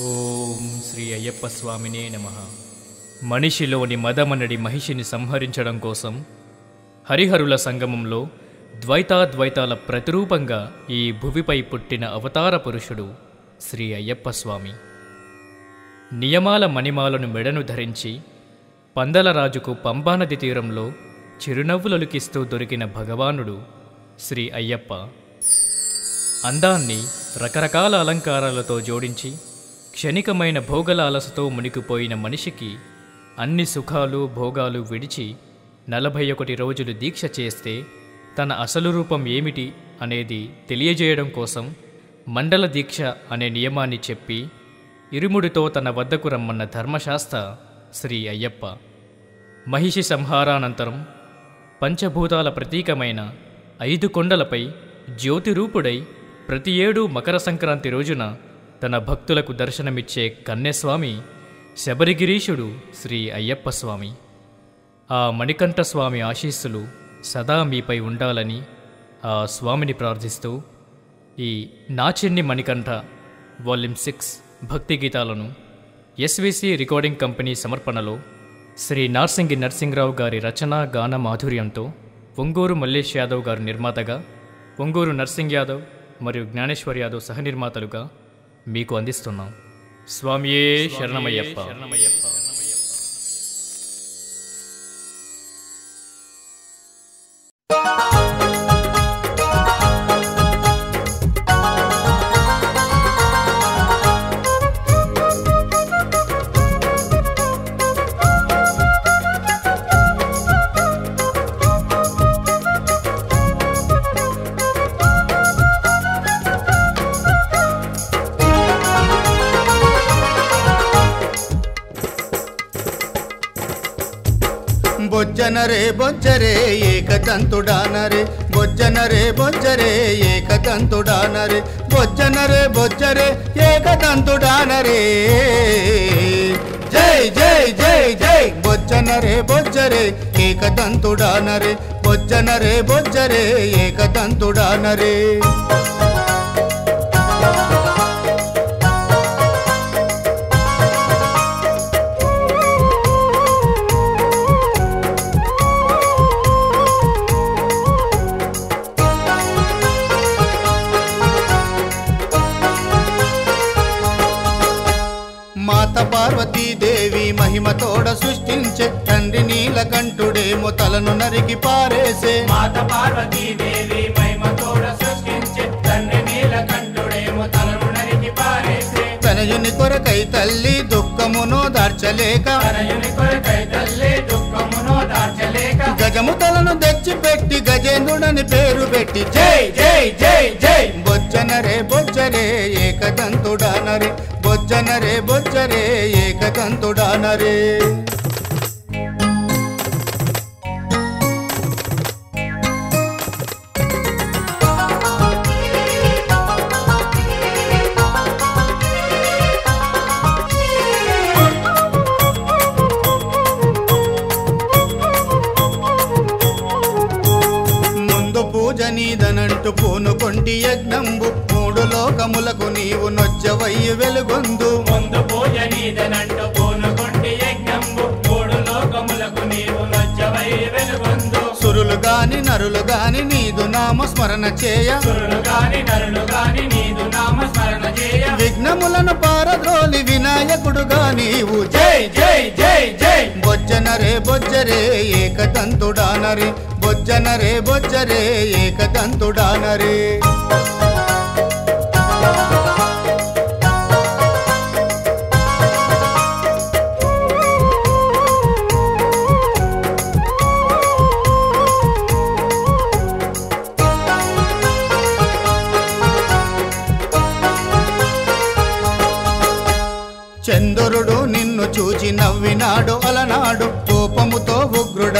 ఓం శ్రీ అయ్యప్ప స్వామినే నమ. మనిషిలోని మదమనడి మహిషిని సంహరించడం కోసం హరిహరుల సంగమంలో ద్వైతాద్వైతాల ప్రతిరూపంగా ఈ భువిపై పుట్టిన అవతార పురుషుడు శ్రీ అయ్యప్ప స్వామి. నియమాల మణిమాలను మెడను ధరించి పందలరాజుకు పంబానది తీరంలో చిరునవ్వులొలికిస్తూ దొరికిన భగవానుడు శ్రీ అయ్యప్ప. అందాన్ని రకరకాల అలంకారాలతో జోడించి క్షణికమైన భోగల అలసతో మునిగిపోయిన మనిషికి అన్ని సుఖాలు భోగాలు విడిచి నలభై ఒకటి రోజులు దీక్ష చేస్తే తన అసలు రూపం ఏమిటి అనేది తెలియజేయడం కోసం మండల దీక్ష అనే నియమాన్ని చెప్పి ఇరుముడితో తన వద్దకు రమ్మన్న ధర్మశాస్త్ర శ్రీ అయ్యప్ప. మహిషి సంహారానంతరం పంచభూతాల ప్రతీకమైన ఐదు కొండలపై జ్యోతిరూపుడై ప్రతి ఏడు మకర సంక్రాంతి రోజున తన భక్తులకు దర్శనమిచ్చే కన్నెస్వామి శబరిగిరీషుడు శ్రీ అయ్యప్ప స్వామి. ఆ మణికంఠ స్వామి ఆశీస్సులు సదా మీపై ఉండాలని ఆ స్వామిని ప్రార్థిస్తూ ఈ నాచిన్ని మణికంఠ వాల్యూమ్ సిక్స్ భక్తి గీతాలను ఎస్విసి రికార్డింగ్ కంపెనీ సమర్పణలో శ్రీ నార్సింగి నరసింగరావు గారి రచన గాన మాధుర్యంతో ఒంగూరు మల్లేష్ యాదవ్ గారు నిర్మాతగా ఒంగూరు నర్సింగ్ యాదవ్ మరియు జ్ఞానేశ్వర్ యాదవ్ సహనిర్మాతలుగా మీకు అందిస్తున్నాం. స్వామియే శరణమయ్యప్ప. బొజ్జనరే బొజ్జరే ఏకదంతుడానరే. బొజ్జనరే బొజ్జరే ఏకదంతుడానరే. బొజ్జనరే బొజ్జరే ఏకదంతుడానరే. జై జై జై జై. బొజ్జనరే బొజ్జరే ఏకదంతుడానరే. బొజ్జనరే బొజ్జరే ఏకదంతుడానరే. మహిమతోడ సృష్టించే తండ్రి నీలకంఠుడేమో తలను నరికి పారేసే. మాత పార్వతీదేవి మహిమతోడ సృష్టించి తండ్రి నీలకంఠుడేమో తలను నరికి పారేసే. తనయుని కొరకై తల్లి దుఃఖమును దార్చలేక. తనయుని కొరకై తల్లి దుఃఖమును దార్చలేక. గజము తలను తెచ్చిపెట్టి గజేంద్రుడని పేరు పెట్టి జై జై జై జై. బొజ్జనరే బొజ్జరే ఏకదంతుడానరే. బొజ్జనరే బొజ్జరే ఏకకంతుడానరే ముందు పూజ నీదనంటూ పూనుకొంటి యజ్ఞంబు లోకములకు నీవు నొచ్చవయ్యి వెలుగొందు. ముందు పూజ యజ్ఞంబు మూడు లోకములకు నీవు వెలుగొందు సురులు గాని నరులు గాని నీదు నామ స్మరణ చేయ. సురులు గాని నరులు గాని నీదు నామ స్మరణ చేయ విఘ్నములను పారద్రోలి వినాయకుడుగా నీవు జై జై జై జై బొజ్జనరే బొజ్జరే ఏకదంతుడానరే బొజ్జనరే బొజ్జరే ఏకదంతుడానరే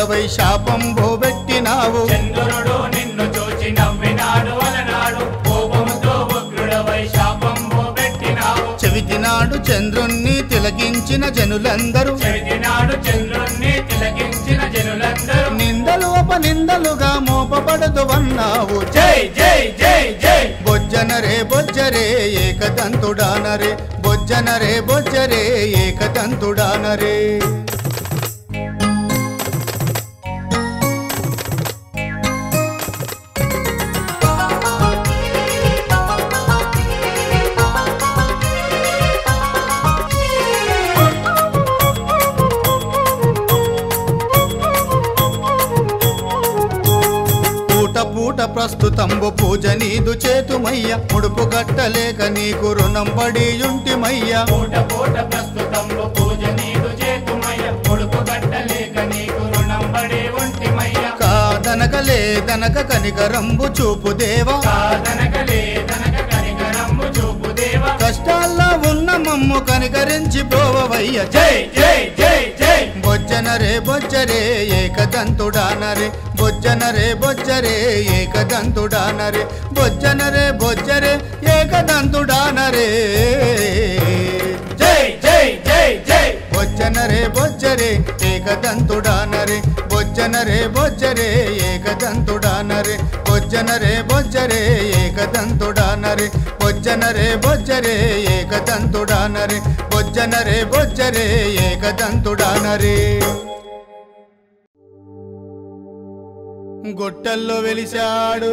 ఉగ్రుడవై శాపం భోబెట్టినావు. చంద్రుడు నిన్ను చూచి నవ్వినాడు అలనాడు ఉగ్రుడవై శాపం చెవిటినాడు చంద్రుణ్ణి తిలకించిన జనులందరూ. చెవిటినాడు చంద్రుణ్ణి తిలకించిన జనులందరూ. నిందలు అపనిందలుగా మోపబడదు అన్నావు జై జై జై జై. బొజ్జనరే బొజ్జరే ఏకదంతుడానరే. బొజ్జ బొజ్జనరే బొజ్జరే ఏకదంతుడానరే. ప్రస్తుతంబు పూజ నీదు చేతుమయ్య. ముడుపు గట్టలేక నీకు రుణం పడి పూట పూట ప్రస్తుతంలో పూజ నీకు చేతుమయ్య. రుణం పడి ఉంటిమయ్య. కాదనక లేదనక కనికరంబు చూపు దేవా కాదనక లేదనక కనికరమ్ము చూపు దేవా కష్టాల్లో ఉన్న మమ్ము కనికరించి పోవవయ్య జై జై జై. జై బొజ్జనరే బొజ్జరే ఏకదంతుడానరే బొజ్జనరే బొజ్జరే ఏకదంతుడానరే బొజ్జనరే బొజ్జరే ఏకదంతుడానరే జై జై జై జై. బొజ్జనరే బొజ్జరే ఏకదంతుడానరే బొజ్జనరే బొజ్జరే ఏకదంతుడానరే బొజ్జనరే బొచ్చరే ఏకదంతుడానరే బొజ్జనరే బొజ్జరే ఏకదంతుడానరే బొజ్జనరే బొజ్జరే ఏకదంతుడానరే గొట్టల్లో వెలిశాడు.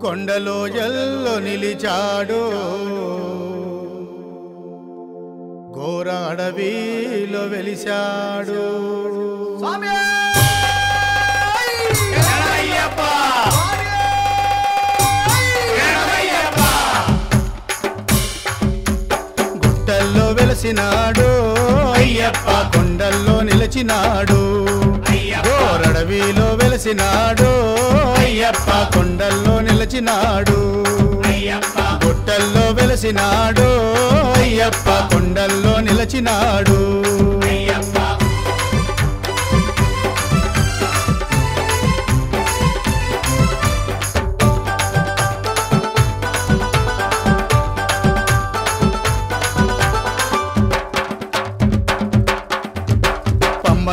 కొండలో ఎల్లో నిలిచాడు. ఘోర అడవిలో వెలిశాడు. గుట్టల్లో వెలిసినాడు. అయ్యప్ప! కొండల్లో నిలిచినాడు. అయ్యప్ప! ఘోరడవిలో వెలిసినాడు. అయ్యప్ప! కొండల్లో నిలిచినాడు. అయ్యప్ప! గుట్టల్లో వెలిసినాడు. అయ్యప్ప కొండల్లో నిలిచినాడు.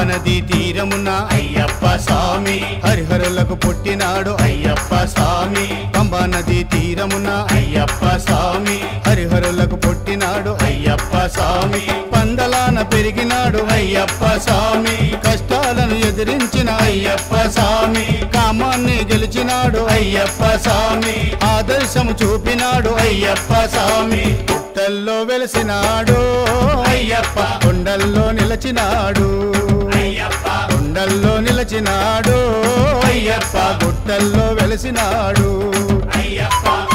నది తీరమున అయ్యప్ప స్వామి. హరిహరులకు పుట్టినాడు. అయ్యప్ప స్వామి. పంబ నది తీరమున అయ్యప్ప స్వామి. హరిహరులకు పుట్టినాడు అయ్యప్ప స్వామి. పందలాన పెరిగినాడు అయ్యప్ప స్వామి. కష్టాలను ఎదిరించిన అయ్యప్ప స్వామి. కామాన్ని గెలిచినాడు అయ్యప్ప స్వామి. ఆదర్శము చూపినాడు అయ్యప్ప స్వామి. పుట్టల్లో వెలిసినాడు అయ్యప్ప. కొండల్లో నిలచినాడు అయ్యప్ప. కొండల్లో నిలచినాడు అయ్యప్ప. గుట్టల్లో వెలిసినాడు అయ్యప్ప.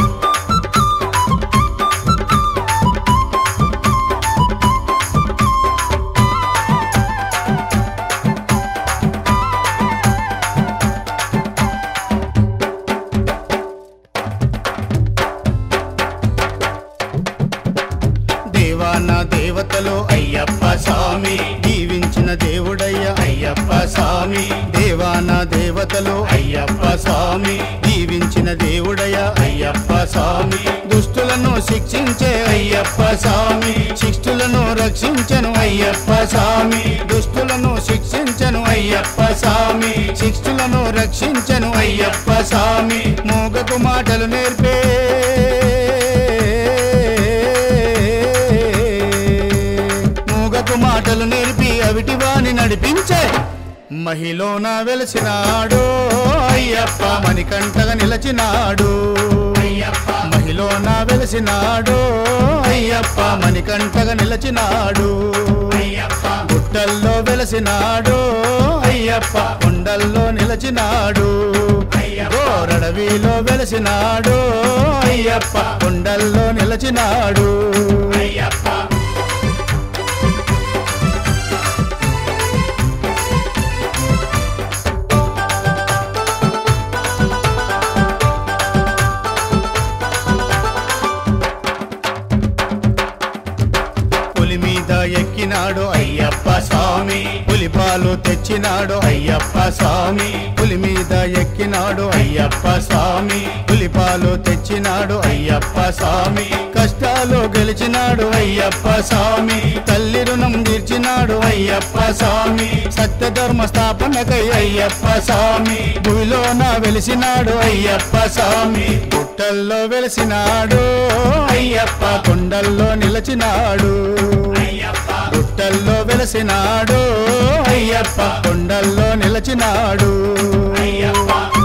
జీవించిన అయ్యప్ప స్వామి. దుష్టులను శిక్షించే అయ్యప్ప స్వామి. శిష్టులను రక్షించను అయ్యప్ప స్వామి. దుష్టులను శిక్షించను అయ్యప్ప స్వామి. శిష్టులను రక్షించను అయ్యప్ప స్వామి. మూగకు మాటలు నేర్పే. మూగకు మాటలు నేర్పి అవిటి వాణి నడిపించే. మహిలోన వెలిసినాడు. అయ్యప్ప మణికంటగా నిలచినాడు. అయ్యప్ప వెలిసినాడు. అయ్యప్ప మణికంఠగా నిలచినాడు. అయ్యప్ప గుట్టల్లో వెలసినాడు. అయ్యప్ప కొండల్లో నిలచినాడు. గోరడవిలో వెలసినాడు. అయ్యప్ప కొండల్లో నిలచినాడు. అయ్యప్ప మీద ఎక్కినాడు అయ్యప్ప స్వామి. పులిపాలు తెచ్చినాడు అయ్యప్ప స్వామి. పులి మీద ఎక్కినాడు అయ్యప్ప స్వామి. పులిపాలు తెచ్చినాడు అయ్యప్ప స్వామి. కష్ట కష్టాల్లో గెలిచినాడు అయ్యప్ప స్వామి. తల్లి రుణం తీర్చినాడు అయ్యప్ప స్వామి. సత్యధర్మ స్థాపనకై అయ్యప్ప స్వామి. భూలోన వెలిసినాడు అయ్యప్ప స్వామి. పుట్టల్లో వెలిసినాడు అయ్యప్ప. కొండల్లో నిలచినాడు పుట్టల్లో వెలిసినాడు అయ్యప్ప. కొండల్లో నిలచినాడు అయ్యప్ప.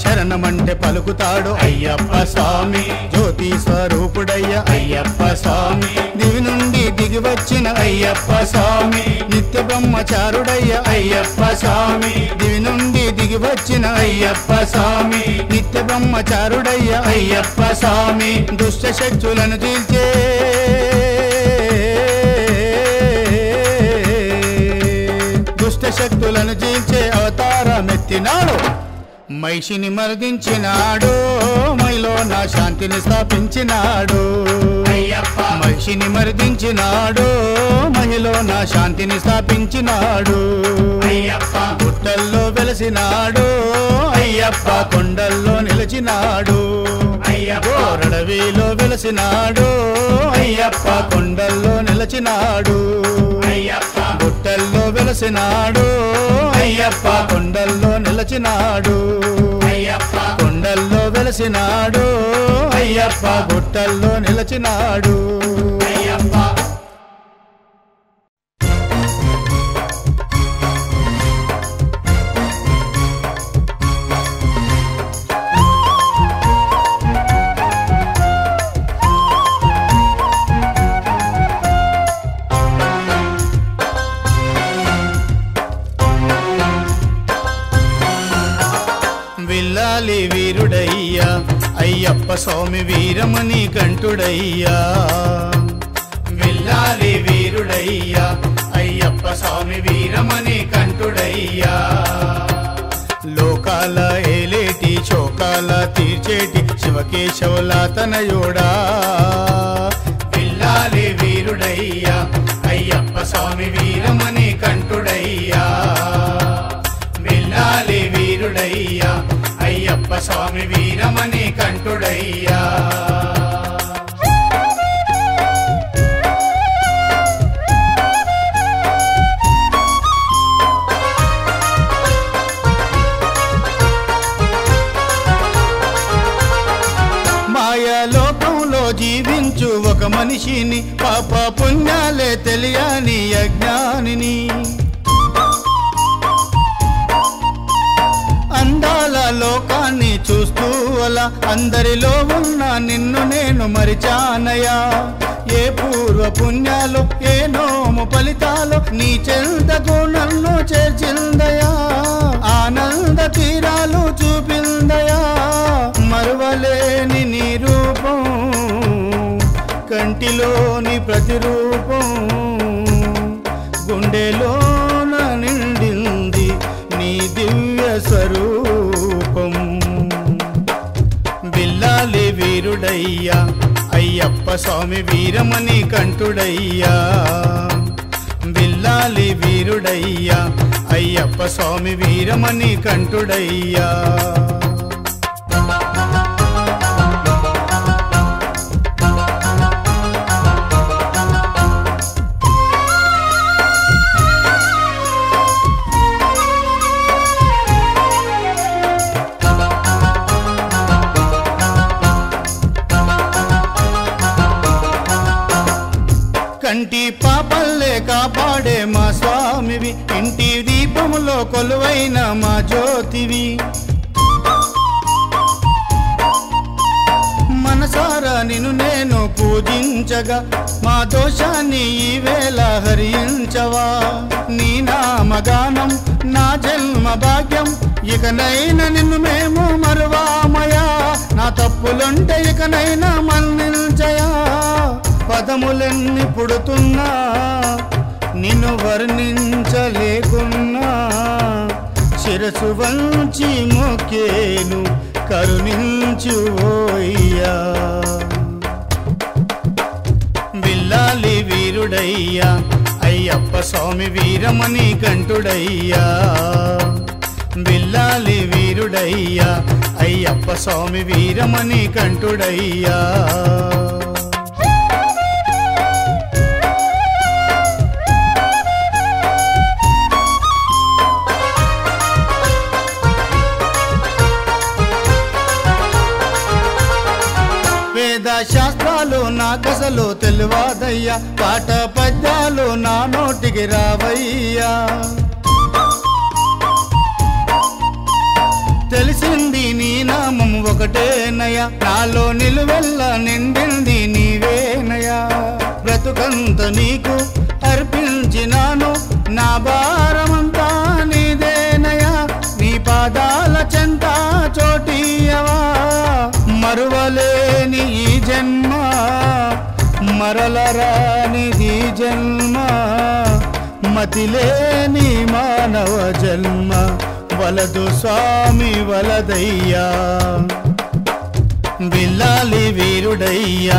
శరణమంటే పలుకుతాడు. అయ్యప్ప స్వామి. జ్యోతి స్వరూపుడయ్య. అయ్యప్ప స్వామి. దివి నుండి దిగి వచ్చిన అయ్యప్ప స్వామి. నిత్య బ్రహ్మచారుడయ్య. అయ్యప్ప స్వామి. దివి నుండి దిగి వచ్చిన అయ్యప్ప స్వామి. నిత్య బ్రహ్మచారుడయ్య. అయ్యప్ప స్వామి. దుష్ట శక్తులను తీల్చే దుష్ట శక్తులను జీల్చే అవతారమెత్తినాడు. మైషిని మర్దించినాడు. మైలో నా శాంతిని స్థాపించినాడు. అయ్యప్ప మహిషిని మరిదించినాడు. మహిలో నా శాంతిని స్థాపించినాడు. గుట్టల్లో వెలసినాడు. అయ్యప్ప కొండల్లో నిలిచినాడు. అడవిలో వెలసినాడు. అయ్యప్ప కొండల్లో నిలచినాడు. అయ్యప్ప గుట్టల్లో వెలసినాడు. అయ్యప్ప కొండల్లో నిలచినాడు. అయ్యప్ప కొండల్లో వెలసినాడు. అయ్యప్ప గుట్టల్లో నిలిచినాడు. అయ్యప్ప అయ్యప్ప స్వామి వీరమణి కంఠుడయ్యా. విల్లాలి వీరుడయ్యా. అయ్యప్ప స్వామి వీరమణి కంఠుడయ్యా. లోకాల ఏలేటి చోకాల తీర్చేటి శివకేశవుల తనయోడా. విల్లాలి వీరుడయ్యా. అయ్యప్ప స్వామి వీరమణి కంఠుడయ్యా. స్వామి వీరమణి కంఠుడయ్యా. జానయా ఏ పూర్వ పుణ్యాలు ఏ నోము ఫలితాలు నీ చెంతకు నన్ను చేర్చిందయా ఆనంద తీరాలు చూపిందయా మరువలేని నీ రూపం కంటిలోని ప్రతిరూపం గుండెలోన నిండింది నీ దివ్య స్వరూపం. బిల్లాలి వీరుడయ్యా అయ్యప్ప స్వామి వీరమణి కంఠుడయ్యా. బిల్లాలి వీరుడయ్యా. అయ్యప్ప స్వామి వీరమణి కంఠుడయ్యా. కొలువైన మా జ్యోతివి. మనసారా నిన్ను నేను పూజించగా మా దోషాన్ని ఈవేళ హరించవా? నీ నామగానం నా జన్మ భాగ్యం ఇకనైనా నిన్ను మేము మరువామయా? నా తప్పులుంటే ఇకనైనా మన్నించయా? పదములెన్ని పుడుతున్నా నిన్ను వర్ణించలేకున్నా. శిరసు వంచి మొక్కేను కరుణించు ఓయ్యా. బిల్లాలి వీరుడయ్యా అయ్యప్ప స్వామి వీరమణి కంఠుడయ్యా. బిల్లాలి వీరుడయ్యా అయ్యప్ప స్వామి వీరమణి కంఠుడయ్యా. తెలివాదయ్యా పాట పద్యాలు నా నోటికి రావయ్యా. తెలిసింది నీ నామం ఒకటేనయ్యా నాలో నిలువెల్ల నిండింది నీవేనయ్యా. బ్రతుకంత నీకు అర్పించినాను నా భారమంతా నీదేనయ్యా. నీ పాదాల చెంత చోటీయవా. మరువలేని ఈ మరలరానిది జన్మ మతిలేని మానవ జన్మ వలదు స్వామి వలదయ్యా. బిల్లాలి వీరుడయ్యా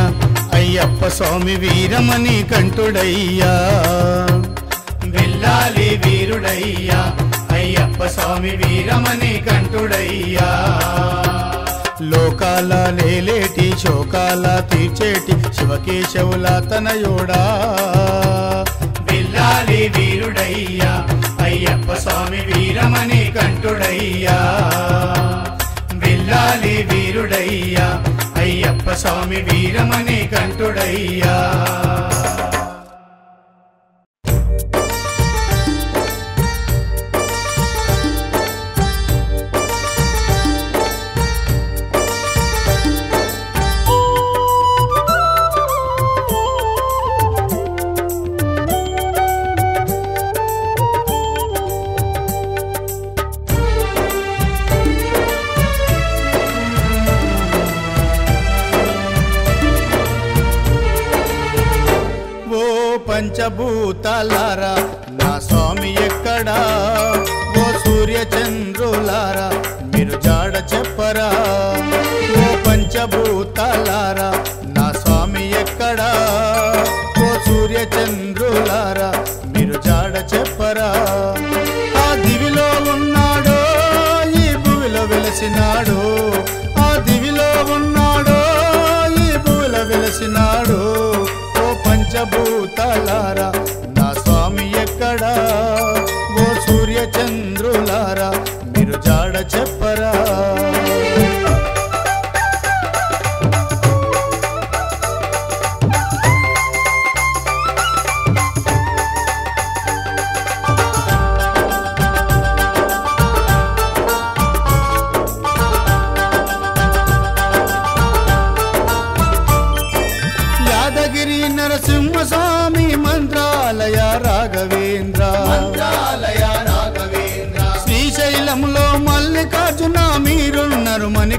అయ్యప్ప స్వామి వీరమణి కంఠుడయ్యా. బిల్లాలి వీరుడయ్యా అయ్యప్ప స్వామి వీరమణి కంఠుడయ్యా. లోకాల లేలేటి శోకాల తీర్చేటి శివకేశవుల తనయోడా. బిల్లాలి వీరుడయ్యా అయ్యప్ప స్వామి వీరమణి కంఠుడయ్యా. బిల్లాలి వీరుడయ్యా అయ్యప్ప స్వామి వీరమణి కంఠుడయ్యా.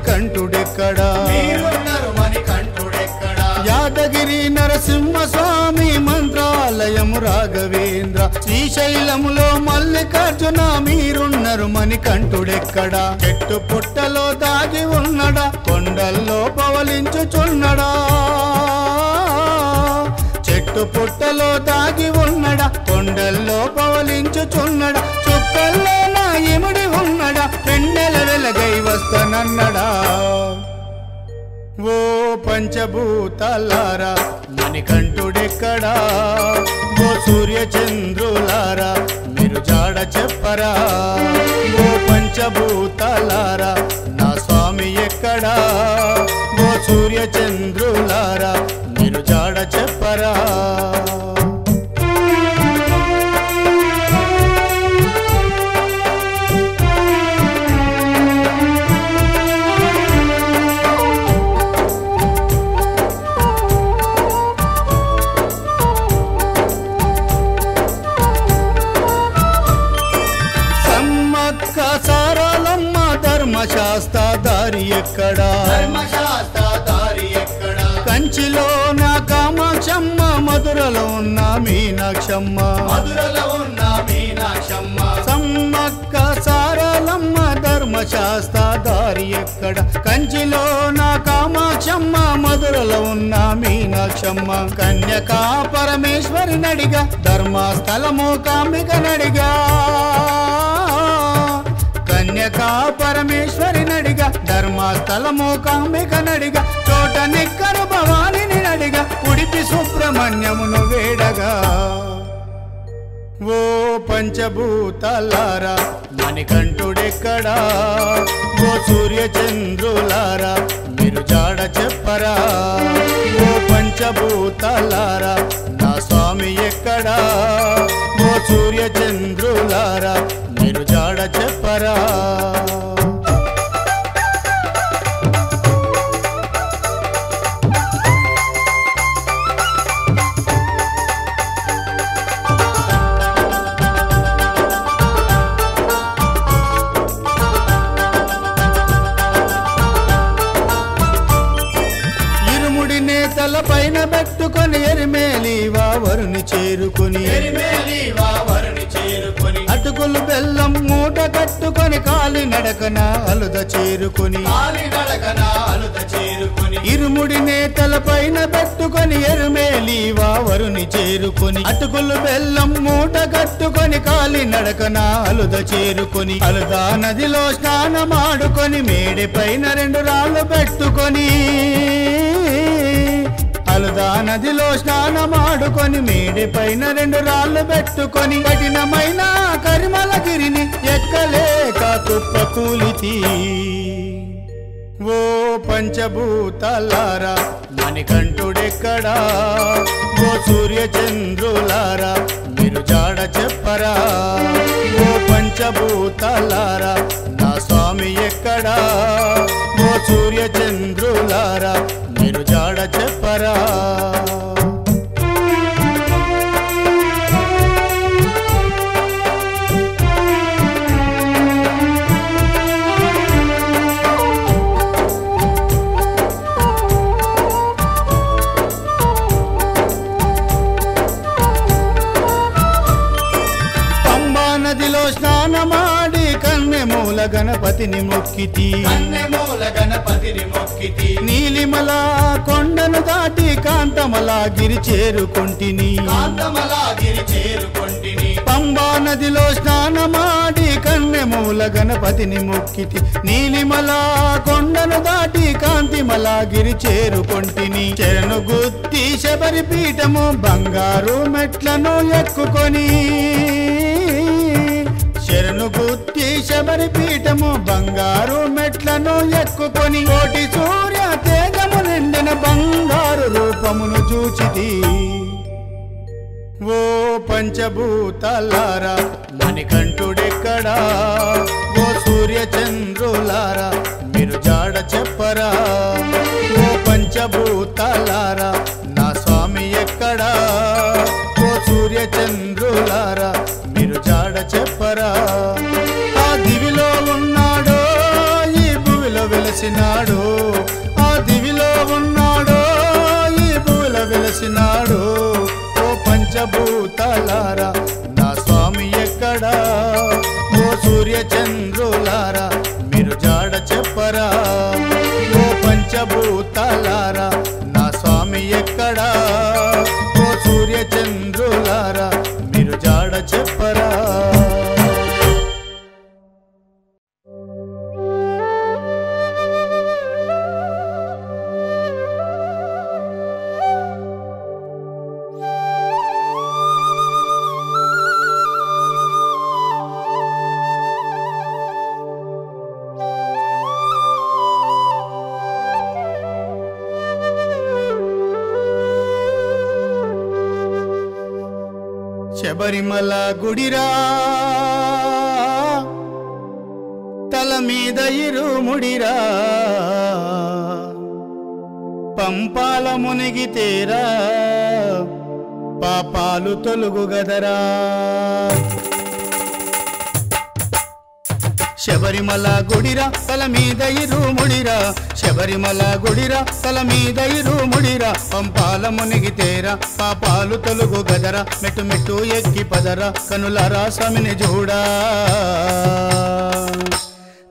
మణికంఠుడెక్కడా? యాదగిరి నరసింహస్వామి మంత్రాలయము రాఘవేంద్ర. శ్రీశైలములో మల్లికార్జున మీరున్నారు మణికంఠుడెక్కడా? చెట్టు పుట్టలో దాగి ఉన్నడా? కొండల్లో పవలించుచున్నడా? చెట్టు పుట్టలో దాగి ఉన్నడా? కొండల్లో పవలించుచున్నడా? చుక్కల్లో నా ఉన్నడా? రెండెల వెలగై వస్తానన్నడా? ఓ పంచభూతాలారా మణికంఠుడెక్కడా? ఓ సూర్యచంద్రులారా మీరు జాడ చెప్పరా? ఓ పంచభూతాలారా కాశీలో నా కామాక్షమ్మ మధురలో ఉన్న మీనాక్షమ్మ కన్యకా పరమేశ్వరి నడిగా ధర్మస్థలము కామిక నడిగా. కన్యకా పరమేశ్వరి నడిగా ధర్మస్థలము కామిక నడిగా చోట నిక్కరు పంచభూతాలారా? మణికంఠుడెక్కడా? ఓ సూర్యచంద్రులారా మీరు జాడ చెప్పరా? ఓ పంచభూతాలారా నా స్వామి ఎక్కడా? ఓ సూర్యచంద్రులారా మీరు జాడ చెప్పరా? అటుకులు బెల్లం మూట కట్టుకొని కాలి నడకన అలుద చేరుకుని. ఇరుముడి నేతల పైన పెట్టుకొని ఎరుమేలి వావరుని చేరుకొని. అటుకులు బెల్లం మూట కట్టుకొని కాలి నడకన అలుద చేరుకొని. అలుదా నదిలో స్నానమాడుకొని మేడి పైన రెండు రాళ్ళు పెట్టుకొని. అలుదా నదిలో స్నానమాడుకొని మేడి పైన రెండు రాళ్ళు పెట్టుకొని కఠినమైన కరిమలగిరిని ఎక్కలేక కుప్ప కూలితి ఓ పంచభూతాలారా మణికంఠుడెక్కడా? ఓ సూర్యచంద్రులారా మీరు జాడ చెప్పరా? ఓ పంచభూతాలారా నా స్వామి ఎక్కడా? ఓ సూర్యచంద్రులారా మీరు జాడ చెప్పరా? స్నానమా కన్నెమూల గణపతిని మొక్కితి. కన్నెమూల గణపతిని మొక్కితి. నీలిమల కొండను దాటి కాంతమల గిరి చేరుకుంటిని. కాంతమలాగిరి చేరుకొంటిని. పంబా నదిలో స్నానమాడి కన్నెమూల గణపతిని మొక్కితి. నీలిమల కొండను దాటి కాంతిమల గిరి చేరుకొంటిని. చెరను గుత్తి శబరి పీఠము బంగారు మెట్లను ఎక్కుకొని పేరును గుత్తి శబరి పీఠము బంగారు మెట్లను ఎక్కుకొని కోటి సూర్య తేజము నిండిన బంగారు రూపమును చూచితి. ఓ పంచభూతాలారా మణికంఠుడెక్కడా? ఓ సూర్య చంద్రులారా మీరు జాడ చెప్పరా? ఓ పంచభూతాలారా వెలసినాడు ఆ దివిలో ఉన్నాడో ఈ పూల వెలసినాడు. ఓ పంచభూతాలారా నా స్వామి ఎక్కడా? ఓ సూర్య పాల మునిగి తేరా. పాపాలు తొలుగు గదరా. శబరిమల గుడిరా తల మీద ఇరుముడిరా శబరిమల గుడిరా తల మీద ఇరుముడిరా పంపాల మునిగితేరా పాపాలు తొలుగు గదరా. మెట్టు మెట్టు ఎక్కి పదరా కనులారా స్వామిని చూడా.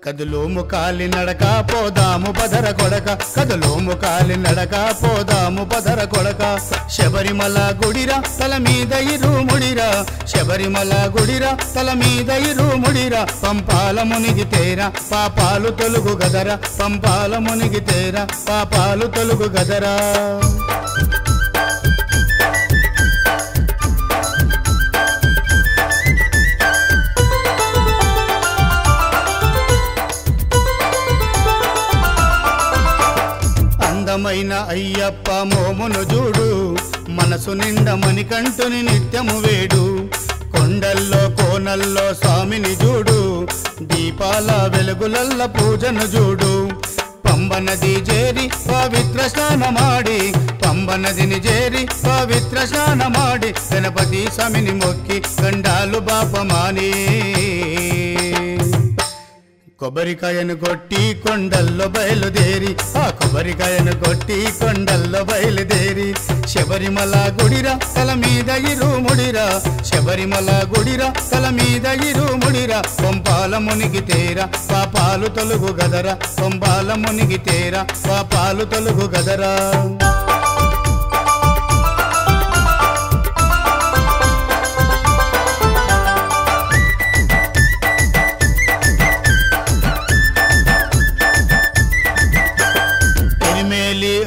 కదులోము కాలి నడక పోదాము పదర కొడక. కదులోము కాలి నడక పోదాము పదర కొడక. శబరిమల గుడిరా తల మీద ఇరుముడిరా శబరిమల గుడిరా తల మీద ఇరుముడిరా పంపాల మునిగి తేరా పాపాలు తొలుగు గదరా. పంపాల మునిగి తేరా పాపాలు తొలుగు గదరా. అందమైన అయ్యప్ప మోమును చూడు. మనసు నిండా మణికంఠుని నిత్యము వేడు. కొండల్లో కోనల్లో స్వామిని చూడు. దీపాల వెలుగులల్ల పూజను చూడు. పంబనది చేరి పవిత్ర స్నానమాడి. పంబనదిని చేరి పవిత్ర స్నానమాడి. గణపతి స్వామిని మొక్కి గండాలు బాపమాని. కొబ్బరికాయను కొట్టి కొండల్లో బయలుదేరి ఆ శబరికాయను కొట్టి కొండల్లో బయలుదేరి శబరిమల గుడిరా తల మీద ఇరుముడిరా శబరిమల గుడిరా తల మీద ఇరుముడిరా పంపాల మునిగి తేరా పాపాలు తొలుగు గదరా. పంపాల మునిగి తేరా పాపాలు తొలుగు గదరా.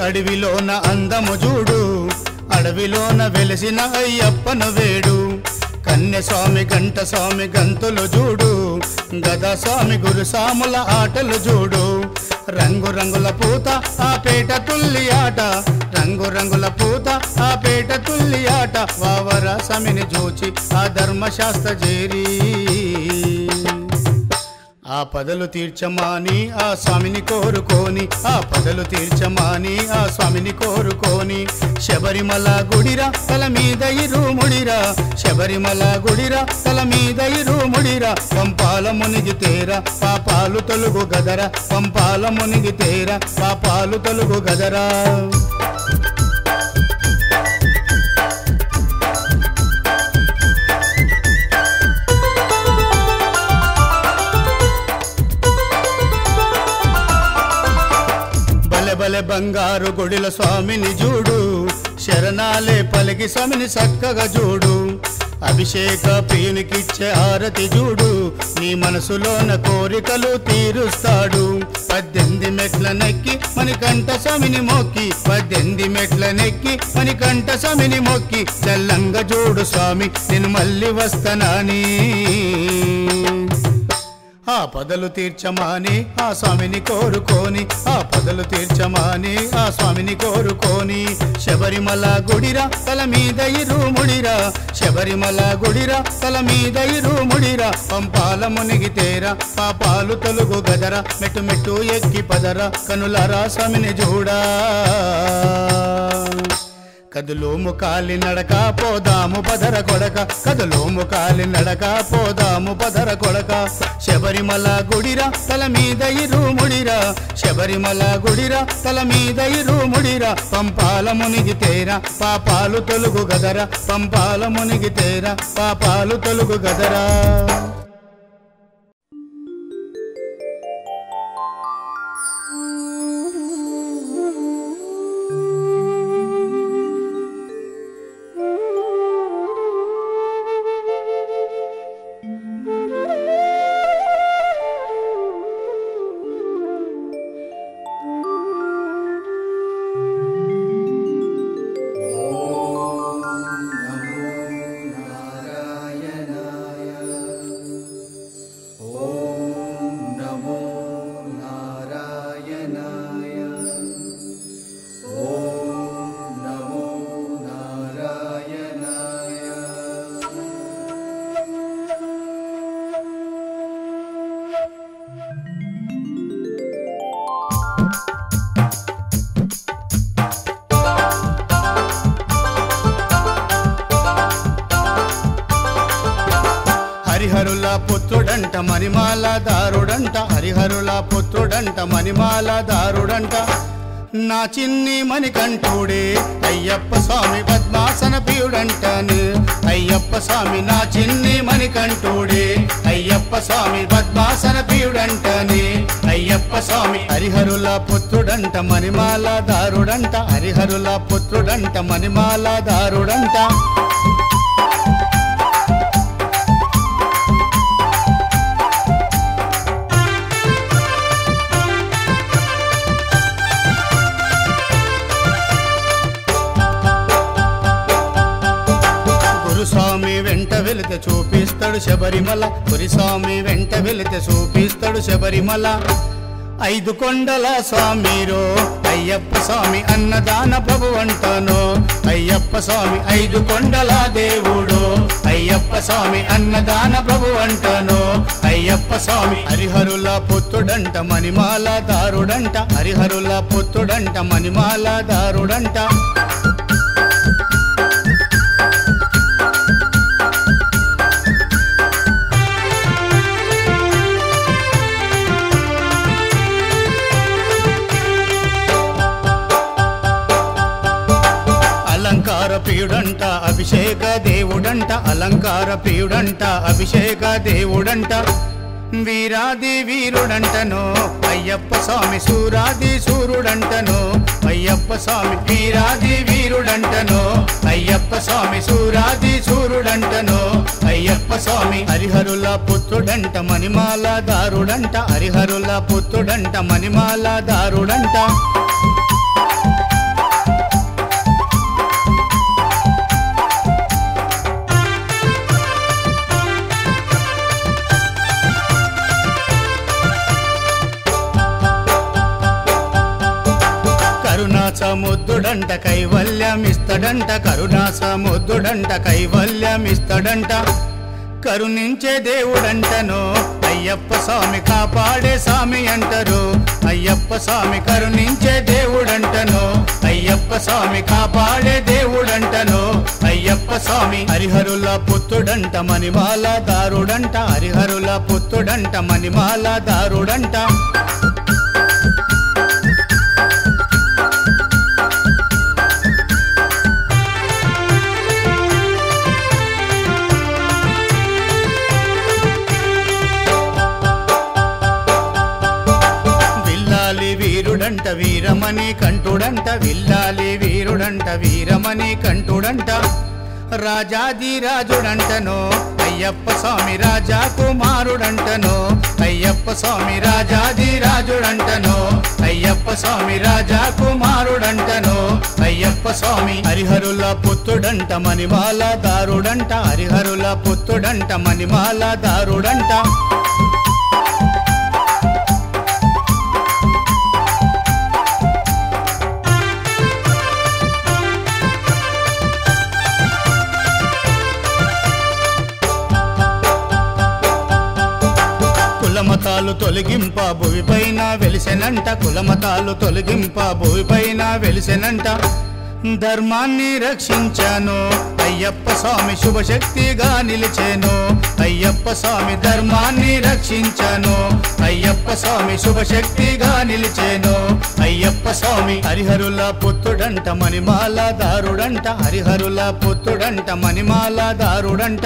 అడవిలోన అందము చూడు అడవిలోన వెలిసిన అయ్యప్పను వేడు. కన్యస్వామి గంట స్వామి గంతులు చూడు గదస్వామి గురుసాముల ఆటలు చూడు. రంగురంగుల పూత ఆ పేట తుల్లి ఆట రంగురంగుల పూత ఆ పేట తుల్లి ఆట. వావర సమిని చూచి ఆ ధర్మశాస్త్ర చేరీ ఆ పదలు తీర్చమాని ఆ స్వామిని కోరుకోని. ఆ పదలు తీర్చమాని ఆ స్వామిని కోరుకోని. శబరిమల గుడిరా తల మీద ఇరుముడిరా శబరిమల గుడిరా తల మీద ఇరుముడిరా పంపాల మునిగి తేరా పాపాలు తొలుగు గదరా. పంపాల మునిగి తేరా పాపాలు తొలుగు గదరా. బలె బంగారు గుడిల స్వామిని చూడు. శరణాలే పలికి స్వామిని చక్కగా చూడు. అభిషేక ప్రియునికిచ్చే ఆరతి చూడు. నీ మనసులోన కోరికలు తీరుస్తాడు. పద్దెనిమిది మెట్ల నెక్కి మణికంఠ స్వామిని మొక్కి. పద్దెనిమిది మెట్ల నెక్కి మణికంఠ స్వామిని మొక్కి. తెల్లంగా చూడు స్వామి నేను మళ్ళీ వస్తానని. ఆ పదలు తీర్చమాని ఆ స్వామిని కోరుకోని ఆ పదలు తీర్చమాని ఆ స్వామిని కోరుకోని. శబరిమల గుడిరా తల మీద ఇరుముడిరా శబరిమల గుడిరా తల మీద ఇరుముడిరా పంపాల మునిగి తేరా పాపాలు తొలుగు గదరా. మెట్టు మెట్టు ఎక్కి పదరా కనులరా స్వామిని చూడా. కదులోము కాలి నడక పోదాము పదర కొడక. కదులోము కాలి నడక పోదాము పదర కొడక. శబరిమల గుడిరా తల మీద ఇరుముడిరా శబరిమల గుడిరా తల మీద ఇరుముడిరా పంపాల మునిగి తేరా పాపాలు తొలుగు గదరా. పంపాల మునిగి తేరా పాపాలు తొలుగు గదరా. హరిహరుల పుత్రుడంట మణిమాల దారుడంట. నా చిన్ని మణికంఠుడే అయ్యప్ప స్వామి పద్మాసన ప్రియుడంటాను. అయ్యప్ప స్వామి నా చిన్ని మణికంఠుడే అయ్యప్ప స్వామి పద్మాసన ప్రియుడంటానే. అయ్యప్ప స్వామి హరిహరుల పుత్రుడంట మణిమాల దారుడంట. హరిహరుల పుత్రుడంట మణిమాల దారుడంట. వెంట వెళితే చూపిస్తాడు శబరిమల. గురుస్వామి వెంట వెళితే చూపిస్తాడు శబరిమల. ఐదు కొండల స్వామిరో అయ్యప్ప స్వామి అన్నదాన ప్రభు అంటాను. అయ్యప్ప స్వామి ఐదు కొండల దేవుడు అయ్యప్ప స్వామి అన్నదాన ప్రభు అంటాను. అయ్యప్ప స్వామి హరిహరుల పుత్తుడంట మణిమాల దారుడంట. హరిహరుల పుత్తుడంట మణిమాల దారుడంట. అభిషేక దేవుడంట అలంకార ప్రియుడంట అభిషేక దేవుడంట. వీరాది వీరుడంటను అయ్యప్ప స్వామి సూరాది సూరుడంటను అయ్యప్ప స్వామి వీరాది వీరుడంటను అయ్యప్ప స్వామి సూరాది సూరుడంటను అయ్యప్ప స్వామి హరిహరుల పుత్రుడంట మణిమాల దారుడంట హరిహరుల పుత్రుడంట మణిమాల దారుడంట. కరుణా సముద్రుడంట కైవల్యమిస్తడంట కరుణా సముద్రుడంట కైవల్యమిస్తడంట. కరుణించే దేవుడంటను అయ్యప్ప స్వామి కాపాడే స్వామి అంటారు. అయ్యప్ప స్వామి కరుణించే దేవుడంటను అయ్యప్ప స్వామి కాపాడే దేవుడంటను. అయ్యప్ప స్వామి హరిహరుల పుత్రుడంట మణిమాల దారుడంట హరిహరుల పుత్రుడంట మణిమాల దారుడంట. వీరుడంట విల్లాలి వీరుడంట వీరమణి కంటుడంట రాజాది రాజుడంటను అయ్యప్ప స్వామి రాజా కుమారుడంటను అయ్యప్ప స్వామి రాజాదిరాజుడంటను అయ్యప్ప స్వామి రాజా కుమారుడంటను అయ్యప్ప స్వామి హరిహరుల పుత్రుడంట మణిమాల దారుడంట హరిహరుల పుత్రుడంట మణిమాల దారుడంట. కులమతాలు తొలగింప భూమిపైన వెలిసెనంట. కులమతాలు తొలగింప భూమిపైన వెలిసెనంట. ధర్మాన్ని రక్షించాను. అయ్యప్ప స్వామి శుభశక్తిగా నిలిచాను. అయ్యప్ప స్వామి ధర్మాన్ని రక్షించాను. అయ్యప్ప స్వామి శుభశక్తిగా నిలిచాను. అయ్యప్ప స్వామి హరిహరుల పుత్రుడంట మణిమాల దారుడంట. హరిహరుల పుత్రుడంట మణిమాల దారుడంట.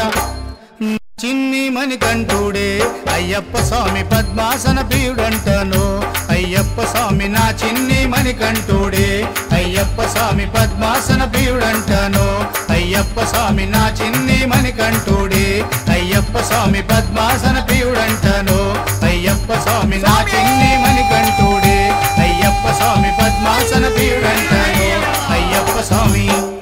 చిన్ని మణికంఠుడే. అయ్యప్ప స్వామి పద్మాసన ప్రియుడంటను అయ్యప్ప స్వామి నా చిన్ని మణికంఠుడే. అయ్యప్ప స్వామి పద్మాసన ప్రియుడంటను అయ్యప్ప స్వామి నా చిన్ని మణికంఠుడే. అయ్యప్ప స్వామి పద్మాసన ప్రియుడంటను అయ్యప్ప స్వామి నా చిన్ని మణికంఠుడే. అయ్యప్ప స్వామి పద్మాసన ప్రియుడంటను అయ్యప్ప స్వామి